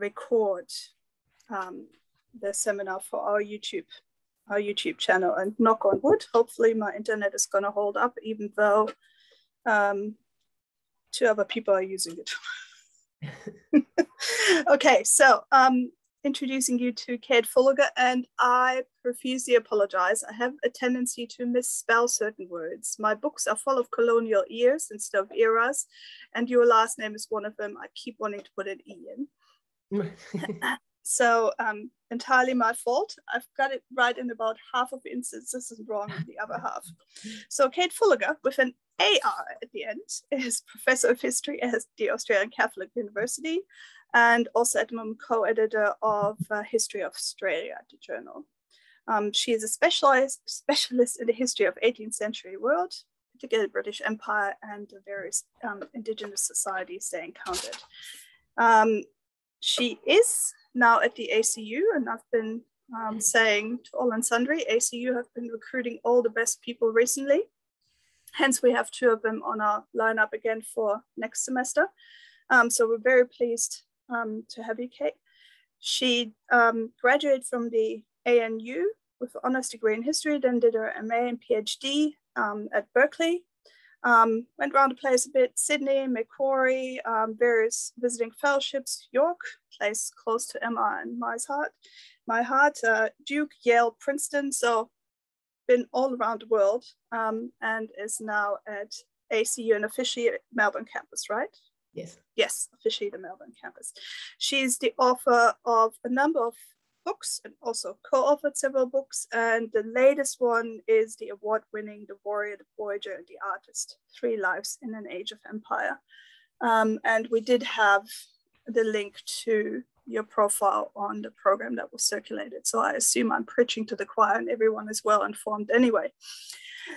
record um, the seminar for our YouTube our YouTube channel and knock on wood, hopefully my internet is going to hold up even though um, two other people are using it. okay, so um, introducing you to Kate Fullager, and I profusely apologize. I have a tendency to misspell certain words. My books are full of colonial ears instead of eras, and your last name is one of them. I keep wanting to put an E in. so um, entirely my fault. I've got it right in about half of the instances and wrong in the other half. So Kate Fullager, with an AR at the end, is Professor of History at the Australian Catholic University and also at the moment co-editor of uh, History of Australia, the journal. Um, she is a specialized specialist in the history of 18th century world, particularly the British Empire and the various um, indigenous societies they encountered. Um, she is now at the ACU, and I've been um, saying to all and sundry, ACU have been recruiting all the best people recently. Hence, we have two of them on our lineup again for next semester. Um, so we're very pleased um, to have you, Kate. She um, graduated from the ANU with an honors degree in history, then did her MA and PhD um, at Berkeley. Um, went around the place a bit, Sydney, Macquarie, um, various visiting fellowships, York, place close to Emma and my heart, my heart, uh, Duke, Yale, Princeton. So been all around the world um, and is now at ACU and officially Melbourne campus, right? Yes. Yes, officially the Melbourne campus. She's the author of a number of books and also co-authored several books. And the latest one is the award-winning The Warrior, the Voyager, and the Artist, Three Lives in an Age of Empire. Um, and we did have the link to your profile on the program that was circulated. So I assume I'm preaching to the choir and everyone is well informed anyway.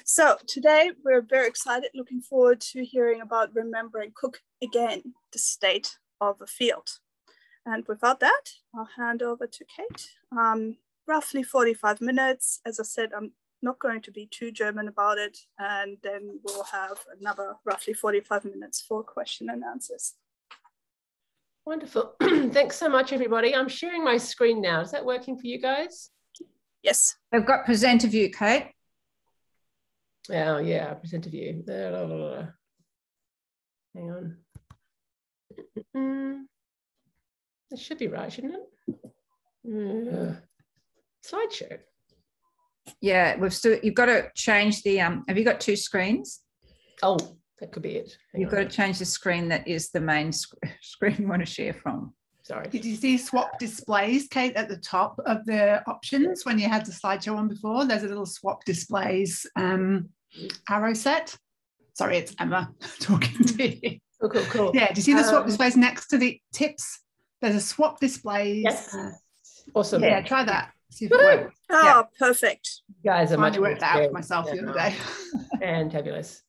So today we're very excited, looking forward to hearing about remembering Cook again, the state of the field. And without that, I'll hand over to Kate. Um, roughly 45 minutes. As I said, I'm not going to be too German about it. And then we'll have another roughly 45 minutes for question and answers. Wonderful. Thanks so much, everybody. I'm sharing my screen now. Is that working for you guys? Yes. I've got presenter view, Kate. Oh, yeah, presenter view. Hang on. It should be right, shouldn't it? Mm. Slideshow. Yeah, we've still you've got to change the um have you got two screens? Oh, that could be it. Hang You've got to change the screen that is the main sc- screen you want to share from. Sorry. Did you see swap displays, Kate, at the top of the options when you had the slideshow on before? There's a little swap displays um, arrow set. Sorry, it's Emma talking to you. Cool, cool, cool. Yeah, do you see the swap um, displays next to the tips? There's a swap displays. Yes. Uh, awesome. Yeah, try that. See if it works. Oh, yeah. perfect. You guys are much worked out myself yeah. the other day. and fabulous.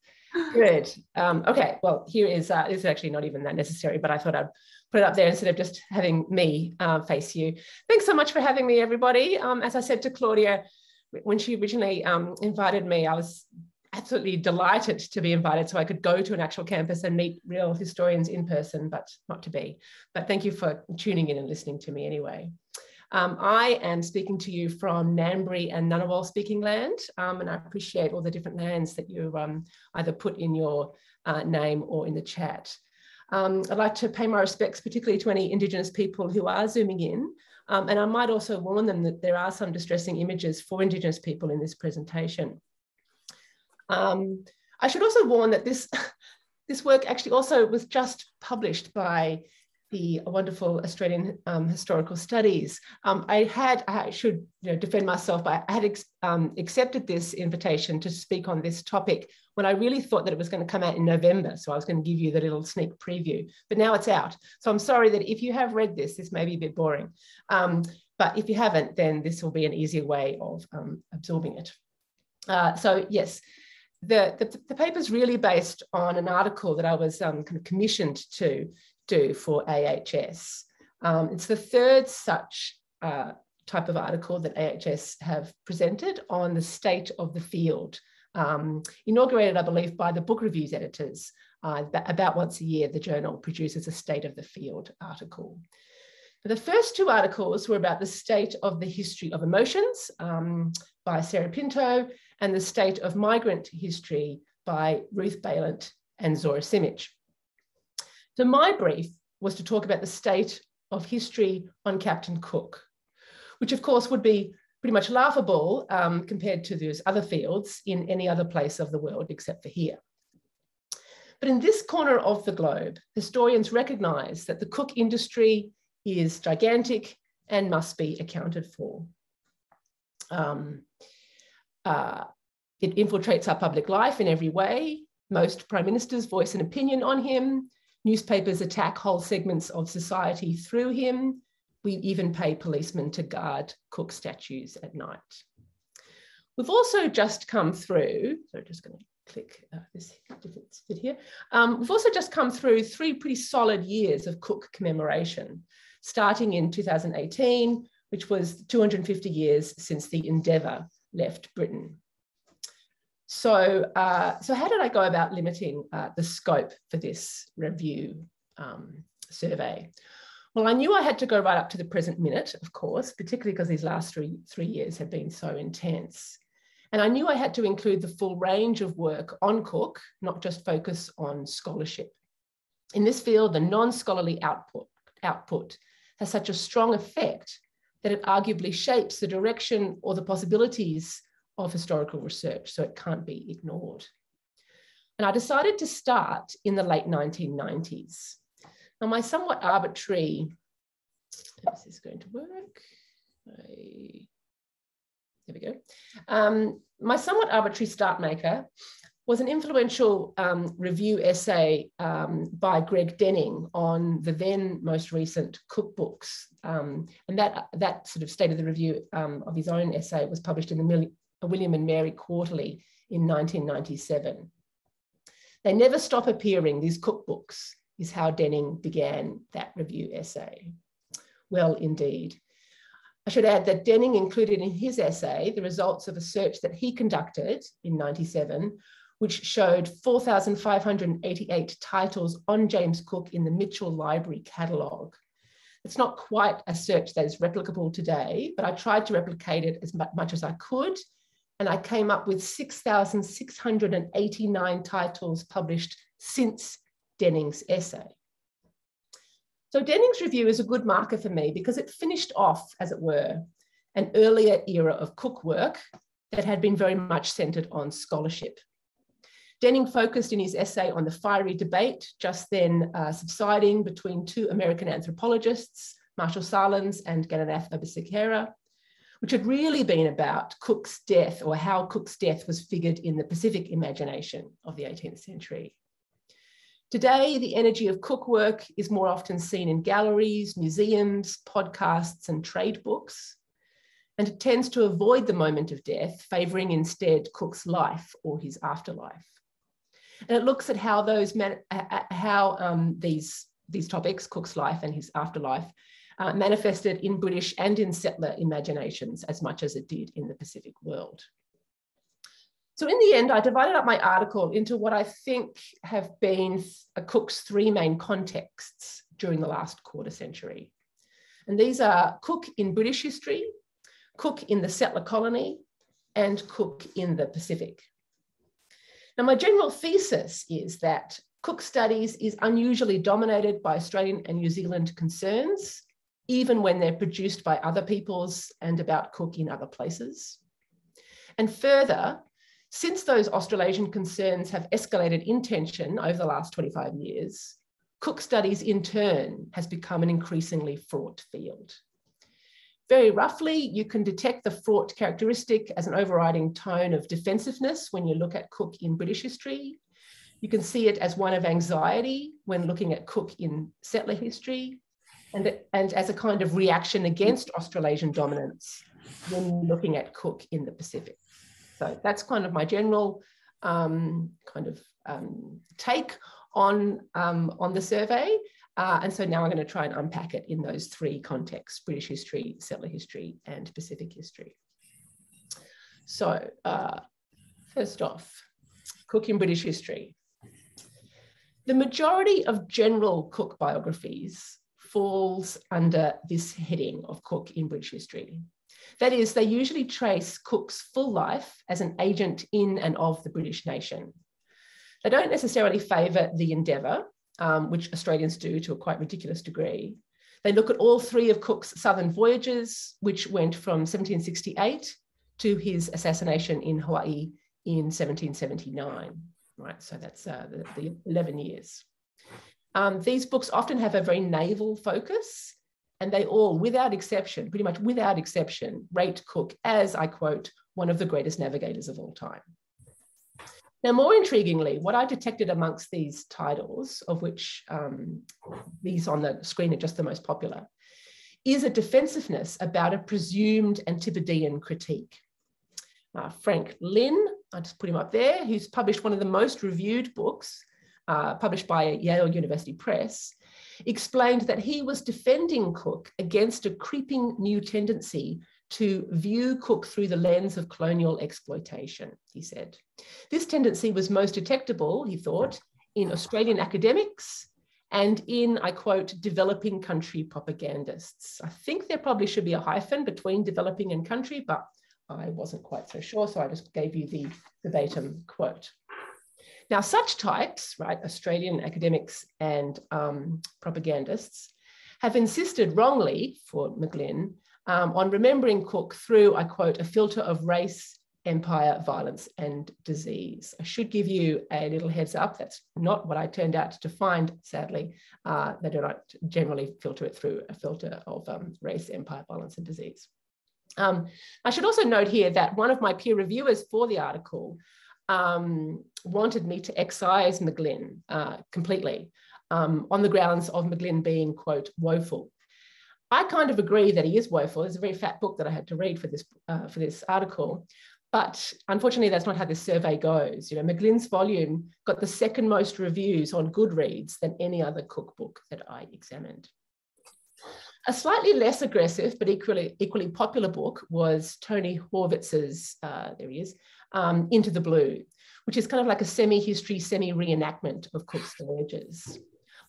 Good. Um, okay. Well, here is uh, this is actually not even that necessary, but I thought I'd put it up there instead of just having me uh, face you. Thanks so much for having me, everybody. Um, as I said to Claudia when she originally um, invited me, I was absolutely delighted to be invited so I could go to an actual campus and meet real historians in person, but not to be. But thank you for tuning in and listening to me anyway. Um, I am speaking to you from Ngambri and Ngunnawal speaking land, um, and I appreciate all the different lands that you um, either put in your uh, name or in the chat. Um, I'd like to pay my respects particularly to any Indigenous people who are zooming in, um, and I might also warn them that there are some distressing images for Indigenous people in this presentation. Um, I should also warn that this, this work actually also was just published by the wonderful Australian um, Historical Studies. Um, I had, I should you know, defend myself, but I had um, accepted this invitation to speak on this topic when I really thought that it was going to come out in November. So I was going to give you the little sneak preview, but now it's out. So I'm sorry that if you have read this, this may be a bit boring. Um, but if you haven't, then this will be an easier way of um, absorbing it. Uh, so yes, the, the, the paper is really based on an article that I was um, kind of commissioned to do for AHS. Um, it's the third such uh, type of article that AHS have presented on the state of the field, um, inaugurated, I believe, by the book reviews editors. Uh, about once a year, the journal produces a state of the field article. The first two articles were about the state of the history of emotions um, by Sarah Pinto and the state of migrant history by Ruth Balint and Zora Simic. So my brief was to talk about the state of history on Captain Cook, which of course would be pretty much laughable um, compared to those other fields in any other place of the world except for here. But in this corner of the globe, historians recognize that the cook industry is gigantic and must be accounted for. Um, uh, it infiltrates our public life in every way. Most prime ministers voice an opinion on him. Newspapers attack whole segments of society through him. We even pay policemen to guard Cook statues at night. We've also just come through, so I'm just going to click uh, this bit here. Um, we've also just come through three pretty solid years of Cook commemoration, starting in 2018, which was 250 years since the Endeavour left Britain. So, uh, so how did I go about limiting uh, the scope for this review um, survey? Well, I knew I had to go right up to the present minute, of course, particularly because these last three, three years have been so intense. And I knew I had to include the full range of work on Cook, not just focus on scholarship. In this field, the non-scholarly output, output has such a strong effect that it arguably shapes the direction or the possibilities of historical research, so it can't be ignored. And I decided to start in the late 1990s. Now, my somewhat arbitrary, is this going to work? I, there we go. Um, my somewhat arbitrary start maker was an influential um, review essay um, by Greg Dening on the then most recent cookbooks. Um, and that, that sort of state of the review um, of his own essay was published in the William and Mary Quarterly in 1997. They never stop appearing, these cookbooks, is how Dening began that review essay. Well, indeed. I should add that Dening included in his essay the results of a search that he conducted in 97, which showed 4,588 titles on James Cook in the Mitchell Library catalogue. It's not quite a search that is replicable today, but I tried to replicate it as much as I could and I came up with 6,689 titles published since Dening's essay. So Dening's review is a good marker for me because it finished off, as it were, an earlier era of cook work that had been very much centered on scholarship. Dening focused in his essay on the fiery debate just then uh, subsiding between two American anthropologists, Marshall Sahlins and Gananath Obeyesekere, which had really been about Cook's death or how Cook's death was figured in the Pacific imagination of the 18th century. Today, the energy of Cook work is more often seen in galleries, museums, podcasts, and trade books, and it tends to avoid the moment of death, favouring instead Cook's life or his afterlife. And it looks at how those how um, these these topics, Cook's life and his afterlife, uh, manifested in British and in settler imaginations as much as it did in the Pacific world. So in the end, I divided up my article into what I think have been Cook's three main contexts during the last quarter century. And these are Cook in British history, Cook in the settler colony, and Cook in the Pacific. Now, my general thesis is that Cook studies is unusually dominated by Australian and New Zealand concerns even when they're produced by other peoples and about Cook in other places. And further, since those Australasian concerns have escalated in tension over the last 25 years, Cook studies in turn has become an increasingly fraught field. Very roughly, you can detect the fraught characteristic as an overriding tone of defensiveness when you look at Cook in British history. You can see it as one of anxiety when looking at Cook in settler history and, and as a kind of reaction against Australasian dominance when looking at Cook in the Pacific. So that's kind of my general um, kind of um, take on, um, on the survey. Uh, and so now I'm going to try and unpack it in those three contexts, British history, settler history, and Pacific history. So uh, first off, Cook in British history. The majority of general Cook biographies falls under this heading of Cook in British history. That is, they usually trace Cook's full life as an agent in and of the British nation. They don't necessarily favour the endeavour, um, which Australians do to a quite ridiculous degree. They look at all three of Cook's southern voyages, which went from 1768 to his assassination in Hawaii in 1779. Right, so that's uh, the, the 11 years. Um, these books often have a very naval focus, and they all, without exception, pretty much without exception, rate Cook as, I quote, one of the greatest navigators of all time. Now, more intriguingly, what I detected amongst these titles, of which um, these on the screen are just the most popular, is a defensiveness about a presumed Antipodean critique. Uh, Frank McLynn, I just put him up there, who's published one of the most reviewed books uh, published by Yale University Press, explained that he was defending Cook against a creeping new tendency to view Cook through the lens of colonial exploitation, he said. This tendency was most detectable, he thought, in Australian academics and in, I quote, developing country propagandists. I think there probably should be a hyphen between developing and country, but I wasn't quite so sure, so I just gave you the verbatim quote. Now, such types, right, Australian academics and um, propagandists, have insisted wrongly for McLynn um, on remembering Cook through, I quote, a filter of race, empire, violence, and disease. I should give you a little heads up. That's not what I turned out to find, sadly. Uh, they do not generally filter it through a filter of um, race, empire, violence, and disease. Um, I should also note here that one of my peer reviewers for the article um, wanted me to excise McLynn uh, completely um, on the grounds of McLynn being, quote, woeful. I kind of agree that he is woeful. It's a very fat book that I had to read for this, uh, for this article. But unfortunately, that's not how this survey goes. You know, McLynn's volume got the second most reviews on Goodreads than any other cookbook that I examined. A slightly less aggressive but equally, equally popular book was Tony Horwitz's, uh, there he is, um, Into the Blue, which is kind of like a semi-history, semi-reenactment of Cook's voyages.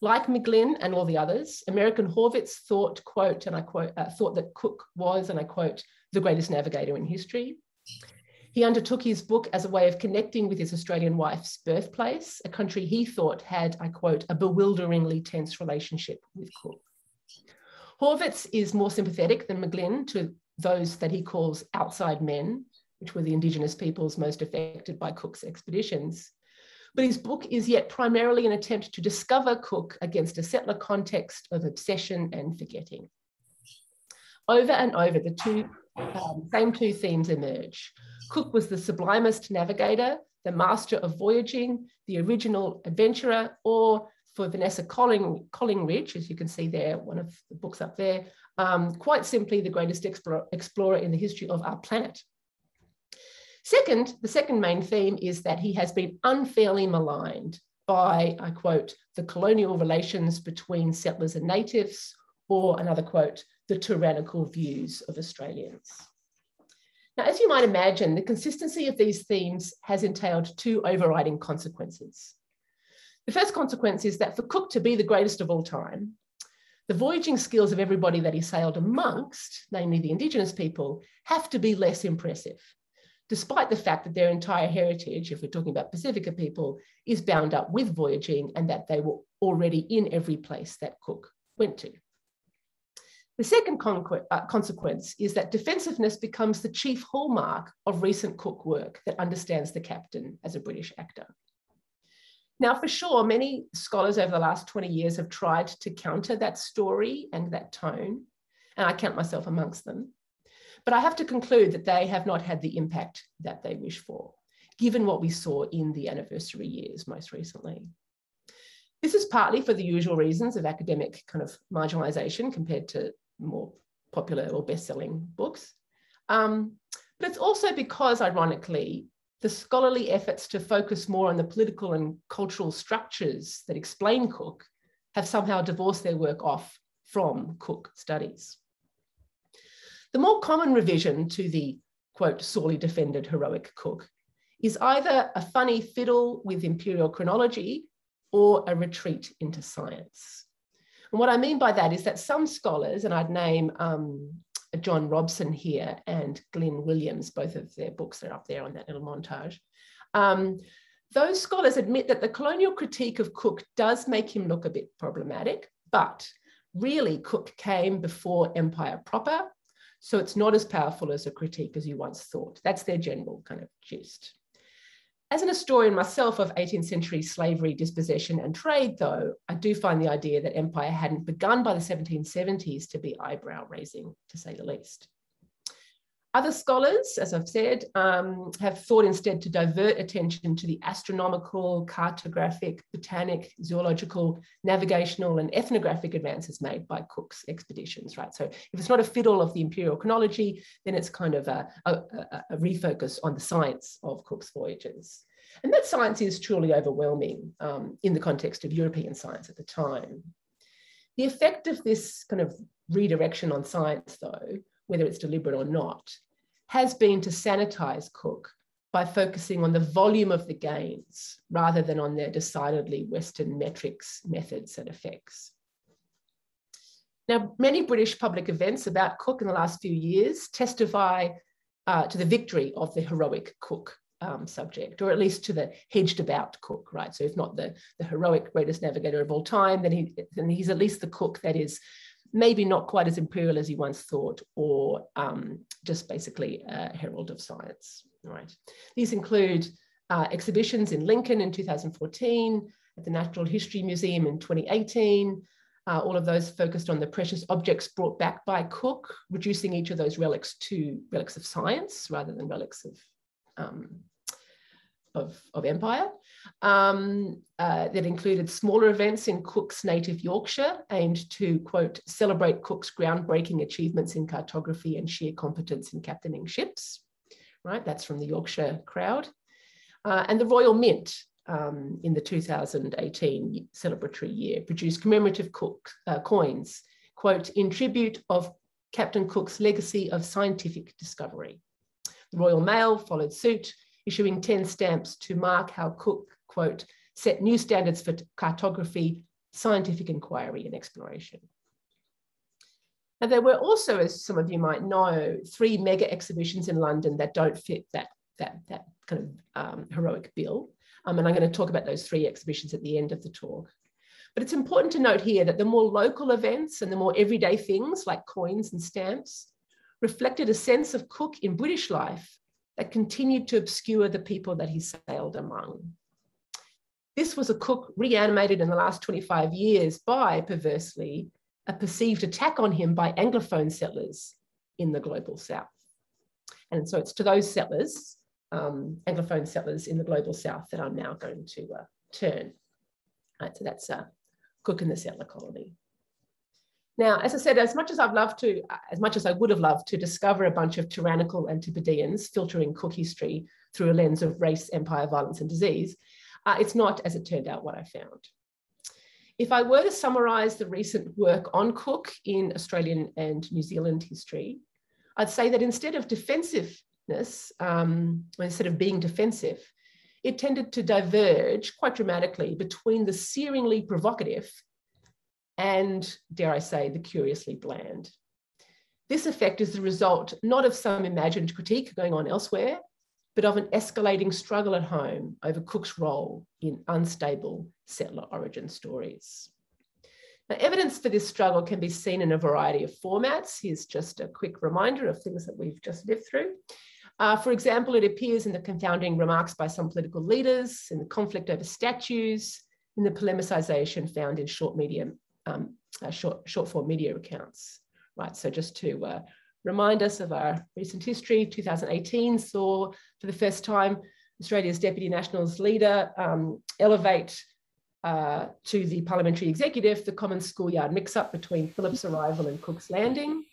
Like McLynn and all the others, American Horwitz thought, quote, and I quote, uh, thought that Cook was, and I quote, the greatest navigator in history. He undertook his book as a way of connecting with his Australian wife's birthplace, a country he thought had, I quote, a bewilderingly tense relationship with Cook. Horwitz is more sympathetic than McLynn to those that he calls outside men, which were the Indigenous peoples most affected by Cook's expeditions. But his book is yet primarily an attempt to discover Cook against a settler context of obsession and forgetting. Over and over, the two um, same two themes emerge. Cook was the sublimest navigator, the master of voyaging, the original adventurer, or for Vanessa Colling, Collingridge, as you can see there, one of the books up there, um, quite simply the greatest explorer, explorer in the history of our planet. Second, the second main theme is that he has been unfairly maligned by, I quote, the colonial relations between settlers and natives, or another quote, the tyrannical views of Australians. Now, as you might imagine, the consistency of these themes has entailed two overriding consequences. The first consequence is that for Cook to be the greatest of all time, the voyaging skills of everybody that he sailed amongst, namely the Indigenous people, have to be less impressive despite the fact that their entire heritage, if we're talking about Pacifica people, is bound up with voyaging and that they were already in every place that Cook went to. The second uh, consequence is that defensiveness becomes the chief hallmark of recent Cook work that understands the captain as a British actor. Now, for sure, many scholars over the last 20 years have tried to counter that story and that tone, and I count myself amongst them. But I have to conclude that they have not had the impact that they wish for, given what we saw in the anniversary years most recently. This is partly for the usual reasons of academic kind of marginalization compared to more popular or best-selling books. Um, but it's also because, ironically, the scholarly efforts to focus more on the political and cultural structures that explain Cook have somehow divorced their work off from Cook studies. The more common revision to the quote, sorely defended heroic cook is either a funny fiddle with imperial chronology or a retreat into science. And what I mean by that is that some scholars, and I'd name um, John Robson here and Glyn Williams, both of their books are up there on that little montage. Um, those scholars admit that the colonial critique of Cook does make him look a bit problematic, but really Cook came before empire proper. So it's not as powerful as a critique as you once thought. That's their general kind of gist. As an historian myself of 18th century slavery, dispossession, and trade, though, I do find the idea that empire hadn't begun by the 1770s to be eyebrow raising, to say the least. Other scholars, as I've said, um, have thought instead to divert attention to the astronomical, cartographic, botanic, zoological, navigational, and ethnographic advances made by Cook's expeditions, right? So if it's not a fiddle of the imperial chronology, then it's kind of a, a, a refocus on the science of Cook's voyages. And that science is truly overwhelming um, in the context of European science at the time. The effect of this kind of redirection on science, though, whether it's deliberate or not, has been to sanitize Cook by focusing on the volume of the gains rather than on their decidedly Western metrics, methods, and effects. Now, many British public events about Cook in the last few years testify uh, to the victory of the heroic Cook um, subject, or at least to the hedged about Cook, right? So if not the, the heroic greatest navigator of all time, then, he, then he's at least the Cook that is maybe not quite as imperial as he once thought, or um, just basically a herald of science. Right. These include uh, exhibitions in Lincoln in 2014, at the Natural History Museum in 2018. Uh, all of those focused on the precious objects brought back by Cook, reducing each of those relics to relics of science rather than relics of um, of, of empire um, uh, that included smaller events in Cook's native Yorkshire aimed to, quote, celebrate Cook's groundbreaking achievements in cartography and sheer competence in captaining ships, right? That's from the Yorkshire crowd. Uh, and the Royal Mint um, in the 2018 celebratory year produced commemorative Cook uh, coins, quote, in tribute of Captain Cook's legacy of scientific discovery. The Royal Mail followed suit issuing 10 stamps to mark how Cook, quote, set new standards for cartography, scientific inquiry, and exploration. And there were also, as some of you might know, three mega exhibitions in London that don't fit that, that, that kind of um, heroic bill. Um, and I'm going to talk about those three exhibitions at the end of the talk. But it's important to note here that the more local events and the more everyday things like coins and stamps reflected a sense of Cook in British life that continued to obscure the people that he sailed among. This was a cook reanimated in the last 25 years by, perversely, a perceived attack on him by Anglophone settlers in the global south. And so it's to those settlers, um, Anglophone settlers in the global south, that I'm now going to uh, turn. Right, so that's uh, Cook in the settler colony. Now, as I said, as much as I've loved to, as much as I would have loved to discover a bunch of tyrannical Antipodeans filtering Cook history through a lens of race, empire, violence, and disease, uh, it's not, as it turned out, what I found. If I were to summarize the recent work on Cook in Australian and New Zealand history, I'd say that instead of defensiveness, um, instead of being defensive, it tended to diverge quite dramatically between the searingly provocative and, dare I say, the curiously bland. This effect is the result not of some imagined critique going on elsewhere, but of an escalating struggle at home over Cook's role in unstable settler origin stories. Now, evidence for this struggle can be seen in a variety of formats. Here's just a quick reminder of things that we've just lived through. Uh, for example, it appears in the confounding remarks by some political leaders, in the conflict over statues, in the polemicization found in short medium um, uh, short, short form media accounts, right? So just to uh, remind us of our recent history, 2018 saw for the first time Australia's Deputy Nationals leader um, elevate uh, to the parliamentary executive the common schoolyard mix-up between Phillip's arrival and Cook's landing.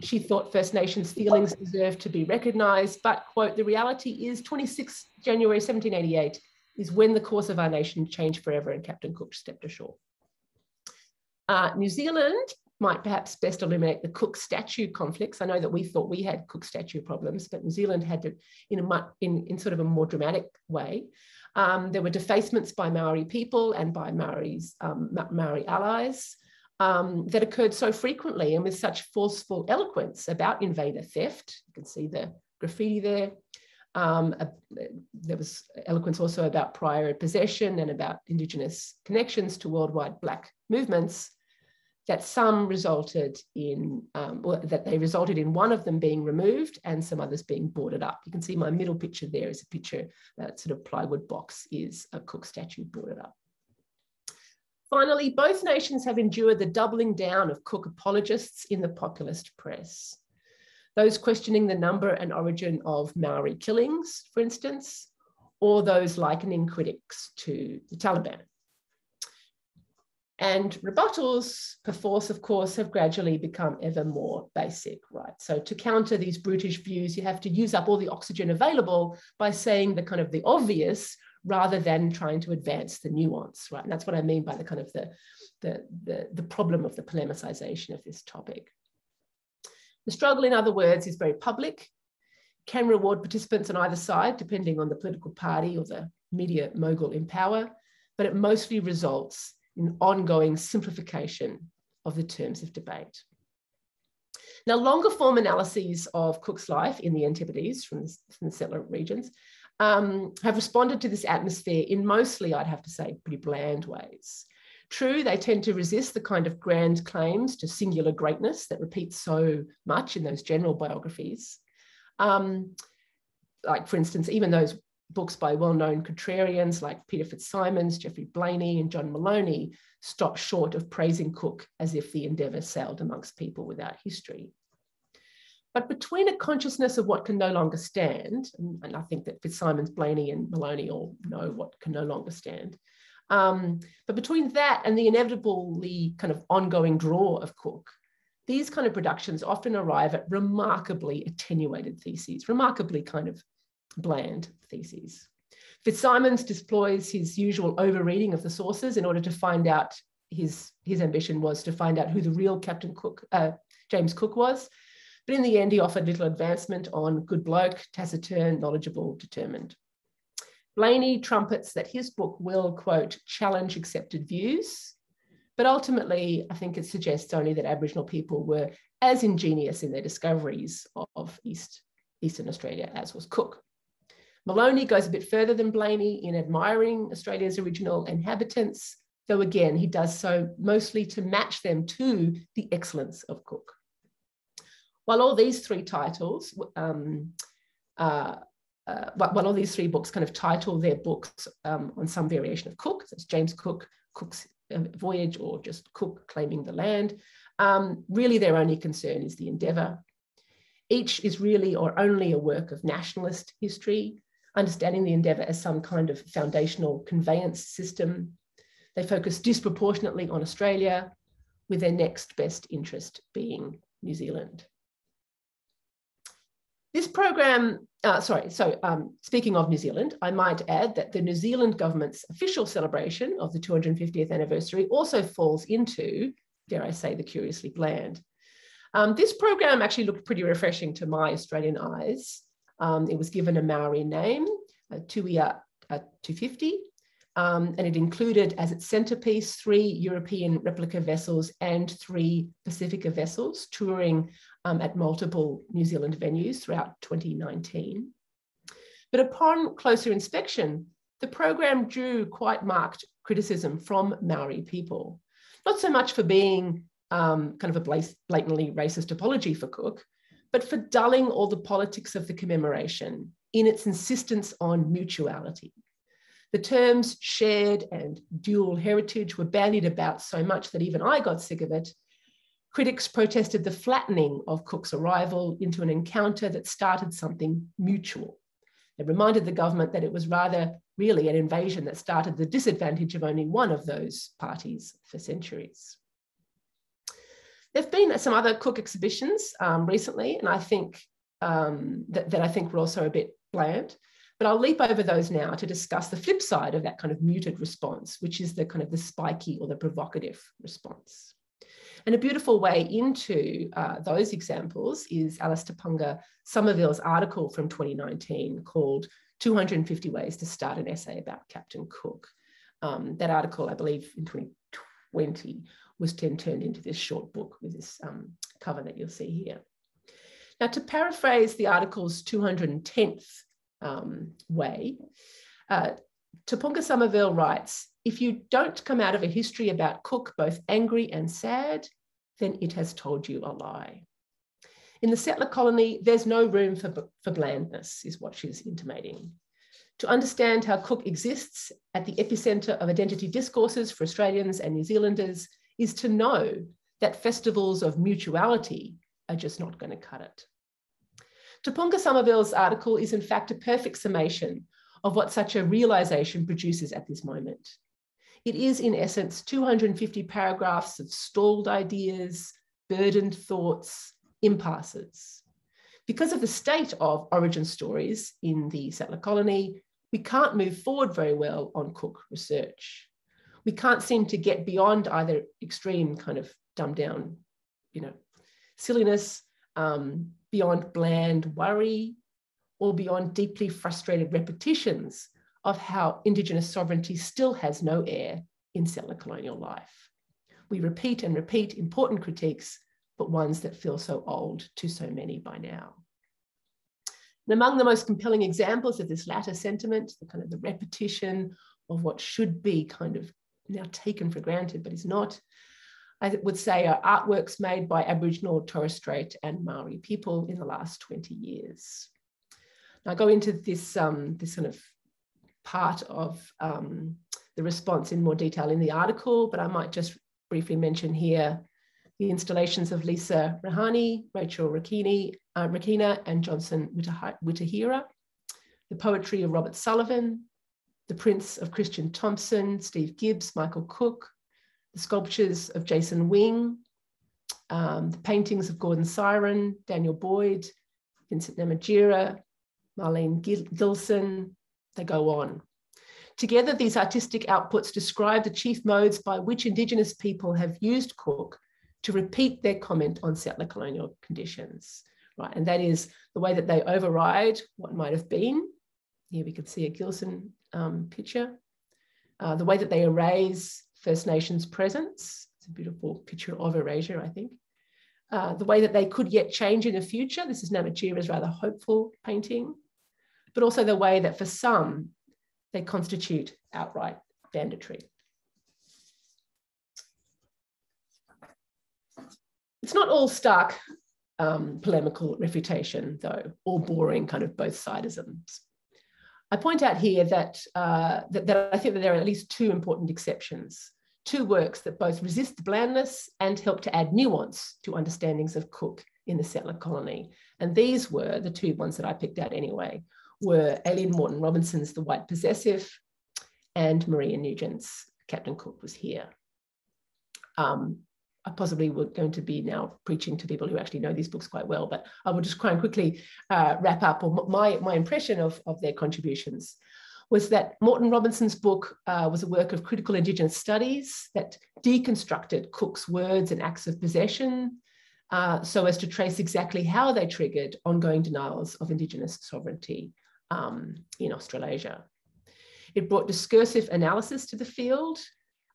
She thought First Nations feelings deserved to be recognised, but, quote, the reality is 26 January 1788 is when the course of our nation changed forever and Captain Cook stepped ashore. Uh, New Zealand might perhaps best illuminate the Cook statue conflicts. I know that we thought we had Cook statue problems, but New Zealand had to, in, a, in, in sort of a more dramatic way. Um, there were defacements by Maori people and by Maori's, um, Maori allies. um, that occurred so frequently and with such forceful eloquence about invader theft. You can see the graffiti there. Um, uh, there was eloquence also about prior possession and about Indigenous connections to worldwide Black movements that some resulted in, um, or that they resulted in one of them being removed and some others being boarded up. You can see my middle picture there is a picture, that sort of plywood box is a Cook statue boarded up. Finally, both nations have endured the doubling down of Cook apologists in the populist press. Those questioning the number and origin of Maori killings, for instance, or those likening critics to the Taliban. And rebuttals, perforce, of course, have gradually become ever more basic, right? So to counter these brutish views, you have to use up all the oxygen available by saying the kind of the obvious rather than trying to advance the nuance, right? And that's what I mean by the kind of the, the, the, the problem of the polemicization of this topic. The struggle, in other words, is very public, can reward participants on either side, depending on the political party or the media mogul in power, but it mostly results in ongoing simplification of the terms of debate. Now, longer form analyses of Cook's life in the Antipodes from the, from the settler regions um, have responded to this atmosphere in mostly, I'd have to say, pretty bland ways. True, they tend to resist the kind of grand claims to singular greatness that repeat so much in those general biographies. Um, like, for instance, even those books by well-known contrarians like Peter Fitzsimons, Geoffrey Blainey, and John Molony stop short of praising Cook as if the endeavour sailed amongst people without history. But between a consciousness of what can no longer stand, and I think that Fitzsimons, Blainey, and Molony all know what can no longer stand, um, but between that and the inevitably kind of ongoing draw of Cook, these kind of productions often arrive at remarkably attenuated theses, remarkably kind of bland theses. Fitzsimons deploys his usual overreading of the sources in order to find out his, his ambition was to find out who the real Captain Cook, uh, James Cook was. But in the end, he offered little advancement on good bloke, taciturn, knowledgeable, determined. Blainey trumpets that his book will, quote, challenge accepted views. But ultimately, I think it suggests only that Aboriginal people were as ingenious in their discoveries of East, Eastern Australia as was Cook. Molony goes a bit further than Blainey in admiring Australia's original inhabitants, though again, he does so mostly to match them to the excellence of Cook. While all these three titles, um, uh, uh, while all these three books kind of title their books um, on some variation of Cook, so it's James Cook, Cook's uh, Voyage, or just Cook claiming the land, um, really their only concern is the endeavour. Each is really or only a work of nationalist history, understanding the endeavour as some kind of foundational conveyance system. They focus disproportionately on Australia, with their next best interest being New Zealand. This program, uh, sorry, so um, speaking of New Zealand, I might add that the New Zealand government's official celebration of the 250th anniversary also falls into, dare I say, the curiously bland. Um, this program actually looked pretty refreshing to my Australian eyes. Um, it was given a Maori name, uh, Tuia uh, 250, um, and it included as its centerpiece three European replica vessels and three Pacifica vessels touring um, at multiple New Zealand venues throughout 2019. But upon closer inspection, the program drew quite marked criticism from Maori people, not so much for being um, kind of a blatantly racist apology for Cook, but for dulling all the politics of the commemoration in its insistence on mutuality. The terms shared and dual heritage were bandied about so much that even I got sick of it. Critics protested the flattening of Cook's arrival into an encounter that started something mutual. They reminded the government that it was rather really an invasion that started the disadvantage of only one of those parties for centuries. There have been some other Cook exhibitions um, recently, and I think um, that, that I think were also a bit bland. But I'll leap over those now to discuss the flip side of that kind of muted response, which is the kind of the spiky or the provocative response. And a beautiful way into uh, those examples is Alice Te Punga Somerville's article from 2019 called 250 Ways to Start an Essay About Captain Cook. Um, that article, I believe, in 2020 was then turned into this short book with this um, cover that you'll see here. Now, to paraphrase the article's 210th um, way, uh, Somerville writes, if you don't come out of a history about Cook both angry and sad, then it has told you a lie. In the settler colony, there's no room for, for blandness, is what she's intimating. To understand how Cook exists at the epicenter of identity discourses for Australians and New Zealanders is to know that festivals of mutuality are just not going to cut it. Te Punga Somerville's article is in fact a perfect summation of what such a realization produces at this moment. It is in essence 250 paragraphs of stalled ideas, burdened thoughts, impasses. Because of the state of origin stories in the settler colony, we can't move forward very well on Cook research. We can't seem to get beyond either extreme kind of dumbed down, you know, silliness, um, beyond bland worry, or beyond deeply frustrated repetitions of how Indigenous sovereignty still has no air in settler colonial life. We repeat and repeat important critiques, but ones that feel so old to so many by now. And among the most compelling examples of this latter sentiment, the kind of the repetition of what should be kind of now taken for granted, but is not, I would say are artworks made by Aboriginal, Torres Strait and Maori people in the last 20 years. Now I go into this, um, this kind of part of um, the response in more detail in the article, but I might just briefly mention here the installations of Lisa Reihana, Rachel Rakini, uh, Rakena, and Johnson Witehira, the poetry of Robert Sullivan, the prints of Christian Thompson, Steve Gibbs, Michael Cook, the sculptures of Jason Wing, um, the paintings of Gordon Syron, Daniel Boyd, Vincent Namatjira, Marlene Gilson, they go on. Together, these artistic outputs describe the chief modes by which Indigenous people have used Cook to repeat their comment on settler colonial conditions, right? And that is the way that they override what might have been. Here we can see a Gilson um, picture. Uh, the way that they erase First Nations presence. It's a beautiful picture of erasure, I think. Uh, the way that they could yet change in the future. This is Namatjira's rather hopeful painting, but also the way that for some, they constitute outright banditry. It's not all stark um, polemical refutation, though, or boring kind of both sidisms. I point out here that, uh, that, that, I think that there are at least two important exceptions two works that both resist blandness and help to add nuance to understandings of Cook in the settler colony. And these were the two ones that I picked out anyway, were Aileen Moreton Robinson's The White Possessive and Maria Nugent's Captain Cook Was Here. Um, I possibly would going to be now preaching to people who actually know these books quite well, but I will just quite quickly uh, wrap up or my, my impression of, of their contributions was that Moreton Robinson's book uh, was a work of critical Indigenous studies that deconstructed Cook's words and acts of possession uh, so as to trace exactly how they triggered ongoing denials of Indigenous sovereignty um, in Australasia. It brought discursive analysis to the field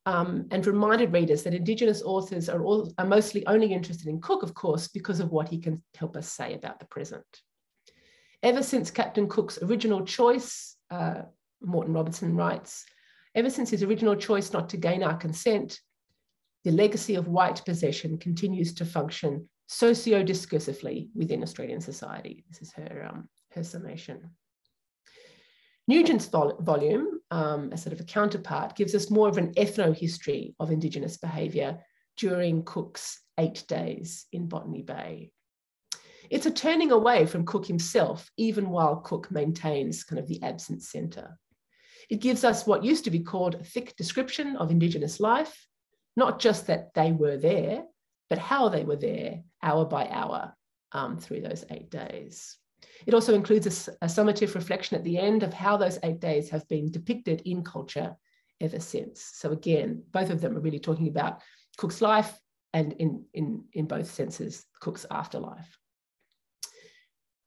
um, and reminded readers that Indigenous authors are, all, are mostly only interested in Cook, of course, because of what he can help us say about the present. Ever since Captain Cook's original choice uh, Moreton Robinson writes, ever since his original choice not to gain our consent, the legacy of white possession continues to function socio-discursively within Australian society. This is her, um, her summation. Nugent's vol volume, um, as sort of a counterpart, gives us more of an ethno-history of Indigenous behaviour during Cook's eight days in Botany Bay. It's a turning away from Cook himself, even while Cook maintains kind of the absent centre. It gives us what used to be called a thick description of Indigenous life, not just that they were there, but how they were there hour by hour um, through those eight days. It also includes a, a, summative reflection at the end of how those eight days have been depicted in culture ever since. So again, both of them are really talking about Cook's life and in, in, in both senses, Cook's afterlife.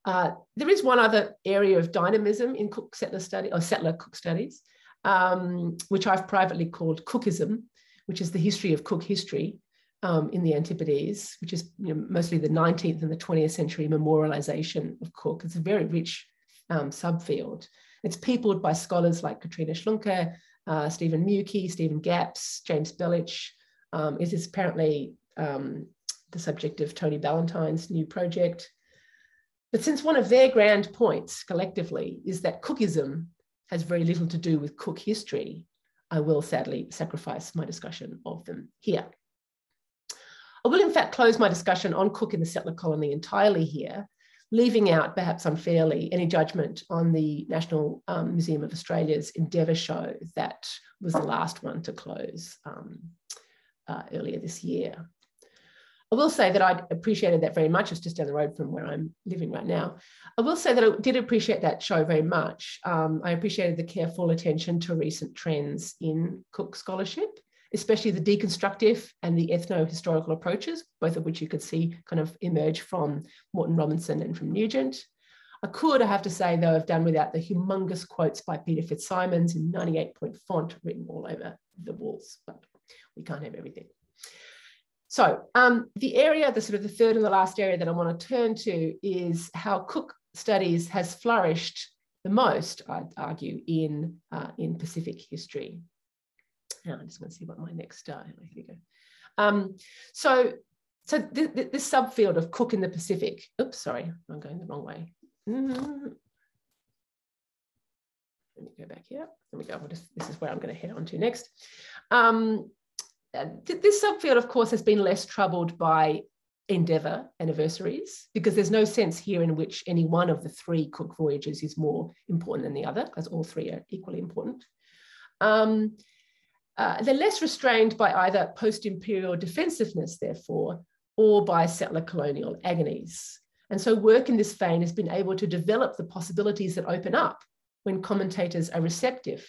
Uh, there is one other area of dynamism in Cook settler study or settler Cook studies, um, which I've privately called Cookism, which is the history of Cook history, um, in the Antipodes, which is you know, mostly the 19th and the 20th century memorialization of Cook. It's a very rich um, subfield. It's peopled by scholars like Katrina Schlunke, uh, Stephen Muecke, Stephen Gapps, James Belich. Um, it is apparently um, the subject of Tony Ballantyne's new project. But since one of their grand points collectively is that Cookism has very little to do with Cook history, I will sadly sacrifice my discussion of them here. I will in fact close my discussion on Cook in the settler colony entirely here, leaving out perhaps unfairly any judgment on the National um, Museum of Australia's Endeavour show that was the last one to close um, uh, earlier this year. I will say that I appreciated that very much. It's just down the road from where I'm living right now. I will say that I did appreciate that show very much. Um, I appreciated the careful attention to recent trends in Cook scholarship, especially the deconstructive and the ethno-historical approaches, both of which you could see kind of emerge from Moreton Robinson and from Nugent. I could, I have to say, though, have done without the humongous quotes by Peter FitzSimons in 98 point font written all over the walls, but we can't have everything. So um, the area, the sort of the third and the last area that I want to turn to is how Cook studies has flourished the most, I'd argue, in, uh, in Pacific history. Now I just want to see what my next, uh, here we go. Um, so so th th this subfield of Cook in the Pacific, oops, sorry, I'm going the wrong way. Mm -hmm. Let me go back here. There we go. We'll just, this is where I'm going to head on to next. Um, this subfield, of course, has been less troubled by endeavour anniversaries because there's no sense here in which any one of the three Cook voyages is more important than the other, because all three are equally important. Um, uh, they're less restrained by either post imperial defensiveness, therefore, or by settler colonial agonies. And so, work in this vein has been able to develop the possibilities that open up when commentators are receptive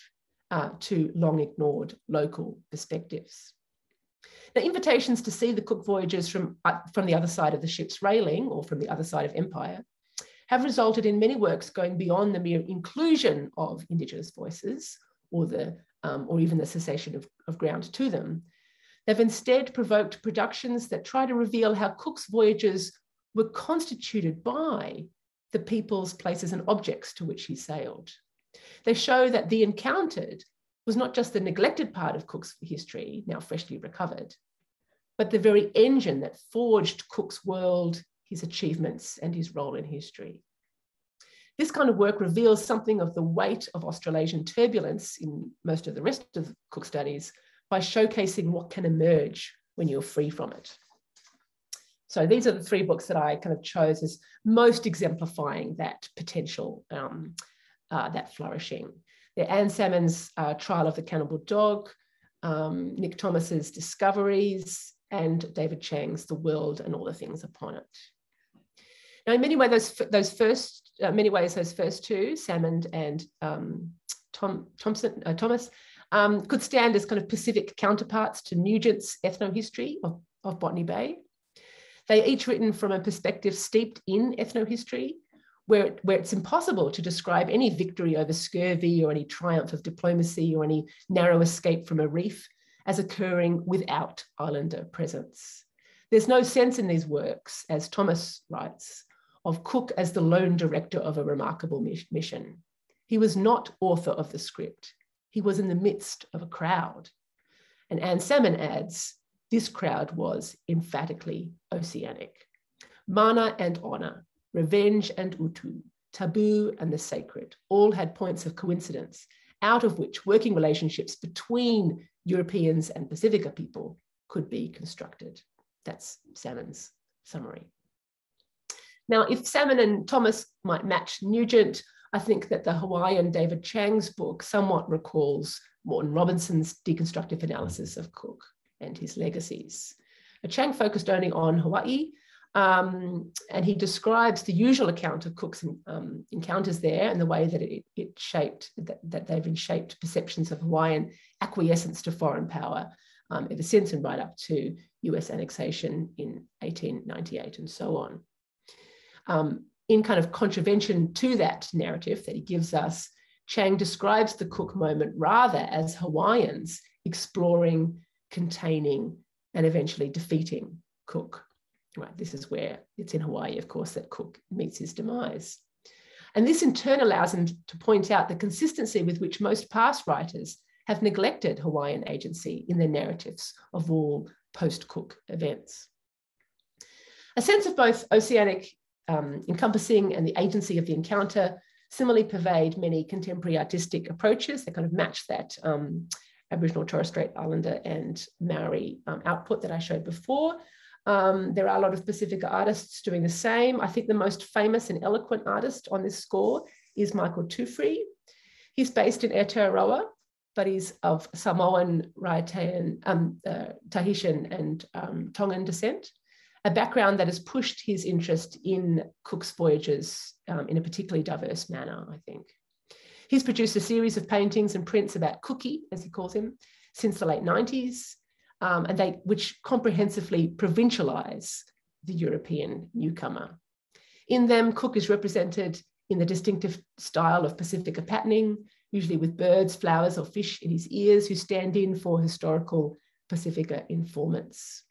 uh, to long ignored local perspectives. Now, invitations to see the Cook voyages from, uh, from the other side of the ship's railing or from the other side of empire have resulted in many works going beyond the mere inclusion of Indigenous voices or, the, um, or even the cessation of, of ground to them. They've instead provoked productions that try to reveal how Cook's voyages were constituted by the peoples, places, and objects to which he sailed. They show that the encountered was not just the neglected part of Cook's history, now freshly recovered, but the very engine that forged Cook's world, his achievements, and his role in history. This kind of work reveals something of the weight of Australasian turbulence in most of the rest of Cook studies by showcasing what can emerge when you're free from it. So these are the three books that I kind of chose as most exemplifying that potential, um, uh, that flourishing the Anne Salmond's uh, Trial of the Cannibal Dog, um, Nick Thomas's Discoveries, and David Chang's The World and All the Things Upon It. Now, in many ways, those, those first, uh, many ways, those first two, Salmond and um, Tom, Thompson, uh, Thomas, um, could stand as kind of Pacific counterparts to Nugent's ethnohistory of, of Botany Bay. They each written from a perspective steeped in ethnohistory where, where it's impossible to describe any victory over scurvy or any triumph of diplomacy or any narrow escape from a reef as occurring without islander presence. There's no sense in these works, as Thomas writes, of Cook as the lone director of a remarkable mission. He was not author of the script. He was in the midst of a crowd. And Anne Salmond adds, this crowd was emphatically oceanic. Mana and honor, revenge and utu, taboo and the sacred, all had points of coincidence, out of which working relationships between Europeans and Pacifica people could be constructed. That's Salmond's summary. Now, if Salmond and Thomas might match Nugent, I think that the Hawaiian David Chang's book somewhat recalls Moreton Robinson's deconstructive analysis of Cook and his legacies. Chang focused only on Hawaii, um, and he describes the usual account of Cook's um, encounters there and the way that it, it shaped, that, that, they've been shaped perceptions of Hawaiian acquiescence to foreign power um, ever since and right up to US annexation in 1898 and so on. Um, in kind of contravention to that narrative that he gives us, Chang describes the Cook moment rather as Hawaiians exploring, containing, and eventually defeating Cook. Right, this is where it's in Hawaii, of course, that Cook meets his demise. And this in turn allows him to point out the consistency with which most past writers have neglected Hawaiian agency in their narratives of all post Cook events. A sense of both oceanic um, encompassing and the agency of the encounter similarly pervade many contemporary artistic approaches that kind of match that um, Aboriginal Torres Strait Islander and Maori um, output that I showed before. Um, there are a lot of Pacifica artists doing the same. I think the most famous and eloquent artist on this score is Michael Tuffery. He's based in Aotearoa, but he's of Samoan, Raiatean, um, uh, Tahitian, and um, Tongan descent a background that has pushed his interest in Cook's voyages um, in a particularly diverse manner, I think. He's produced a series of paintings and prints about Cookie, as he calls him, since the late 90s, um, and they, which comprehensively provincialize the European newcomer. In them, Cook is represented in the distinctive style of Pacifica patterning, usually with birds, flowers, or fish in his ears, who stand in for historical Pacifica informants.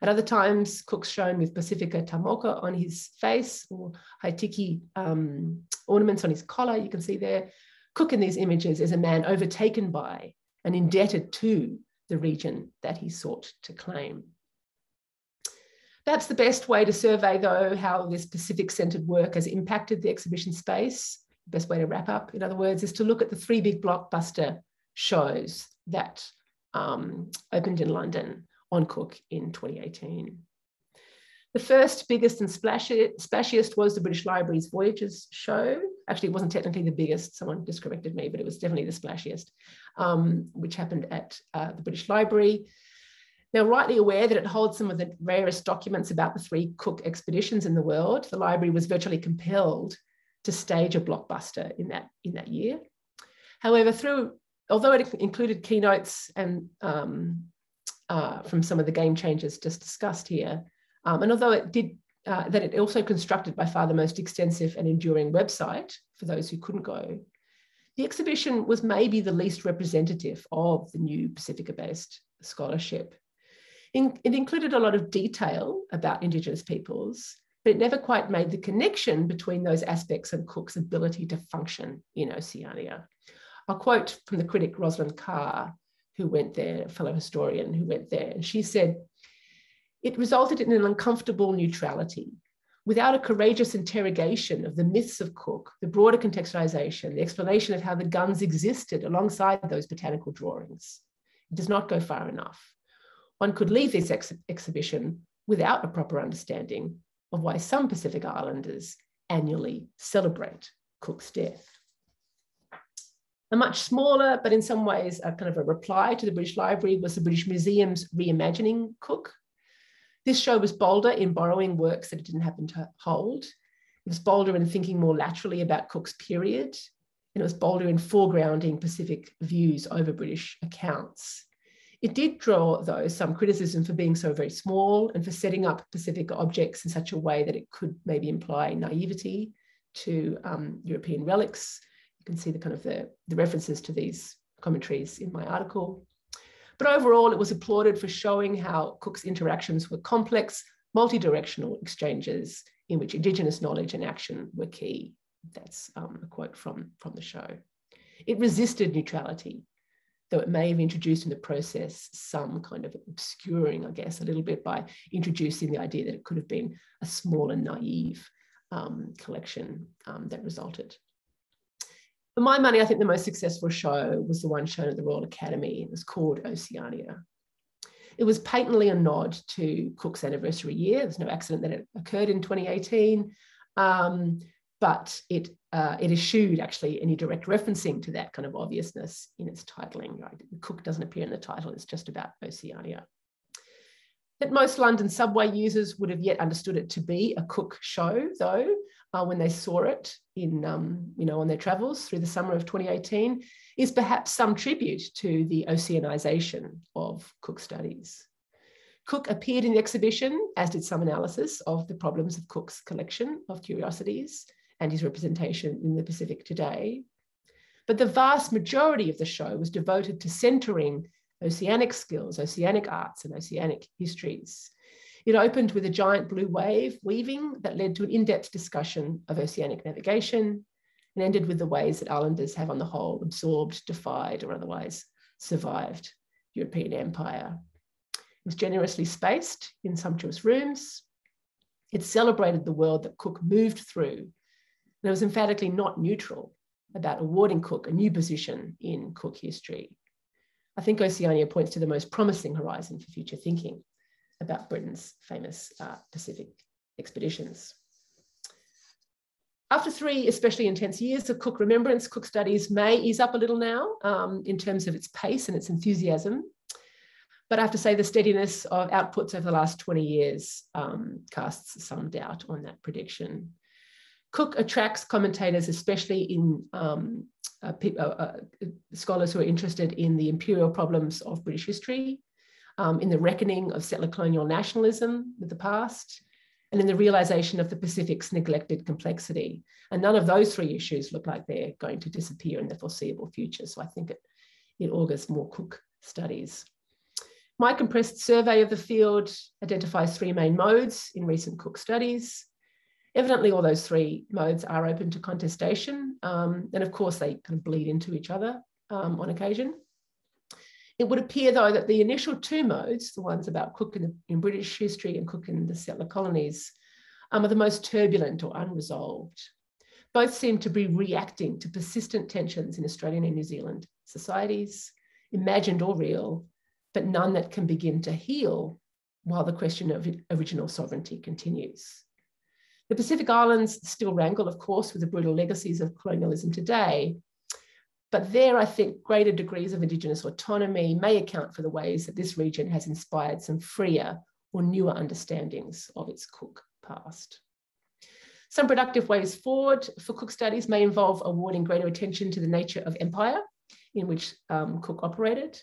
At other times, Cook's shown with Pacifica tā moko on his face or hei-tiki um, ornaments on his collar, you can see there. Cook in these images is a man overtaken by and indebted to the region that he sought to claim. Perhaps the best way to survey, though, how this Pacific centered work has impacted the exhibition space, the best way to wrap up, in other words, is to look at the three big blockbuster shows that um, opened in London on Cook in 2018. The first, biggest, and splashiest was the British Library's Voyages show. Actually, it wasn't technically the biggest, someone just corrected me, but it was definitely the splashiest, um, which happened at uh, the British Library. Now, rightly aware that it holds some of the rarest documents about the three Cook expeditions in the world, the library was virtually compelled to stage a blockbuster in that, in that year. However, through although it included keynotes and um, uh, from some of the game changers just discussed here. Um, and although it did, uh, that it also constructed by far the most extensive and enduring website for those who couldn't go, the exhibition was maybe the least representative of the new Pacifica-based scholarship. In, it included a lot of detail about Indigenous peoples, but it never quite made the connection between those aspects and Cook's ability to function in Oceania. I'll quote from the critic Rosalind Carr, who went there, a fellow historian who went there, and she said, it resulted in an uncomfortable neutrality. Without a courageous interrogation of the myths of Cook, the broader contextualization, the explanation of how the guns existed alongside those botanical drawings, it does not go far enough. One could leave this ex exhibition without a proper understanding of why some Pacific Islanders annually celebrate Cook's death a much smaller, but in some ways a kind of a reply to the British Library was the British Museum's Reimagining Cook. This show was bolder in borrowing works that it didn't happen to hold. It was bolder in thinking more laterally about Cook's period, and it was bolder in foregrounding Pacific views over British accounts. It did draw, though, some criticism for being so very small and for setting up Pacific objects in such a way that it could maybe imply naivety to um, European relics can see the kind of the, the references to these commentaries in my article. But overall, it was applauded for showing how Cook's interactions were complex, multi-directional exchanges in which Indigenous knowledge and action were key. That's um, a quote from, from the show. It resisted neutrality, though it may have introduced in the process some kind of obscuring, I guess, a little bit by introducing the idea that it could have been a small and naive um, collection um, that resulted. For my money, I think the most successful show was the one shown at the Royal Academy. It was called Oceania. It was patently a nod to Cook's anniversary year. There's no accident that it occurred in 2018, um, but it uh, it eschewed actually any direct referencing to that kind of obviousness in its titling. Right? Cook doesn't appear in the title. It's just about Oceania. That most London subway users would have yet understood it to be a Cook show, though, uh, when they saw it in, um, you know, on their travels through the summer of 2018 is perhaps some tribute to the oceanization of Cook studies. Cook appeared in the exhibition, as did some analysis of the problems of Cook's collection of curiosities and his representation in the Pacific today. But the vast majority of the show was devoted to centering oceanic skills, oceanic arts, and oceanic histories. It opened with a giant blue wave weaving that led to an in depth discussion of oceanic navigation and ended with the ways that islanders have, on the whole, absorbed, defied, or otherwise survived European empire. It was generously spaced in sumptuous rooms. It celebrated the world that Cook moved through. And it was emphatically not neutral about awarding Cook a new position in Cook history. I think Oceania points to the most promising horizon for future thinking about Britain's famous uh, Pacific expeditions. After three especially intense years of Cook remembrance, Cook studies may ease up a little now um, in terms of its pace and its enthusiasm. But I have to say the steadiness of outputs over the last 20 years um, casts some doubt on that prediction. Cook attracts commentators, especially in um, uh, uh, uh, scholars who are interested in the imperial problems of British history, um, in the reckoning of settler colonial nationalism with the past, and in the realization of the Pacific's neglected complexity. And none of those three issues look like they're going to disappear in the foreseeable future. So I think it, it augurs more Cook studies. My compressed survey of the field identifies three main modes in recent Cook studies. Evidently, all those three modes are open to contestation. Um, and of course, they kind of bleed into each other um, on occasion. It would appear, though, that the initial two modes, the ones about Cook in, the, in British history and Cook in the settler colonies, um, are the most turbulent or unresolved. Both seem to be reacting to persistent tensions in Australian and New Zealand societies, imagined or real, but none that can begin to heal while the question of original sovereignty continues. The Pacific Islands still wrangle, of course, with the brutal legacies of colonialism today, but there, I think greater degrees of Indigenous autonomy may account for the ways that this region has inspired some freer or newer understandings of its Cook past. Some productive ways forward for Cook studies may involve awarding greater attention to the nature of empire in which um, Cook operated.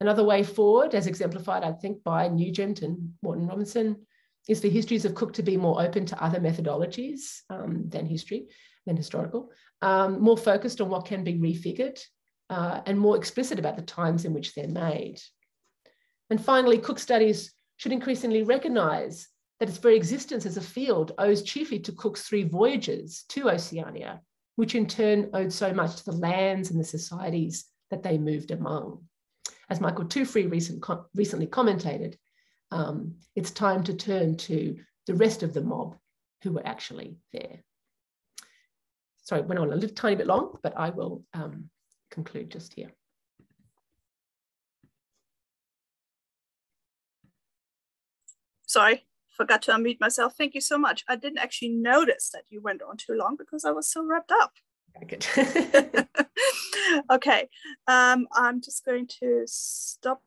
Another way forward, as exemplified, I think, by Nugent and Moreton Robinson, is for histories of Cook to be more open to other methodologies um, than history, than historical, um, more focused on what can be refigured, uh, and more explicit about the times in which they're made. And finally, Cook studies should increasingly recognise that its very existence as a field owes chiefly to Cook's three voyages to Oceania, which in turn owed so much to the lands and the societies that they moved among. As Michael Tuffery recent, recently commentated, um, it's time to turn to the rest of the mob who were actually there sorry, went on a little tiny bit long, but I will um, conclude just here. Sorry, forgot to unmute myself. Thank you so much. I didn't actually notice that you went on too long because I was so wrapped up. okay, um, I'm just going to stop